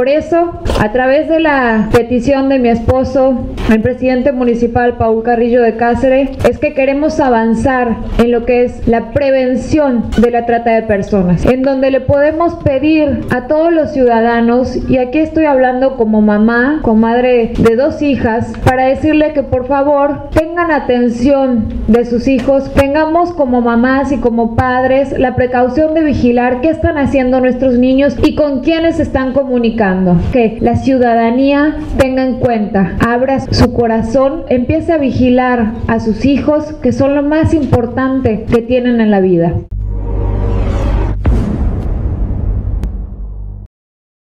Por eso, a través de la petición de mi esposo, el presidente municipal Paul Carrillo de Cáceres, es que queremos avanzar en lo que es la prevención de la trata de personas, en donde le podemos pedir a todos los ciudadanos, y aquí estoy hablando como mamá, como madre de dos hijas, para decirle que por favor tengan atención de sus hijos, tengamos como mamás y como padres la precaución de vigilar qué están haciendo nuestros niños y con quiénes están comunicando. Que la ciudadanía tenga en cuenta, abra su corazón, empiece a vigilar a sus hijos, que son lo más importante que tienen en la vida.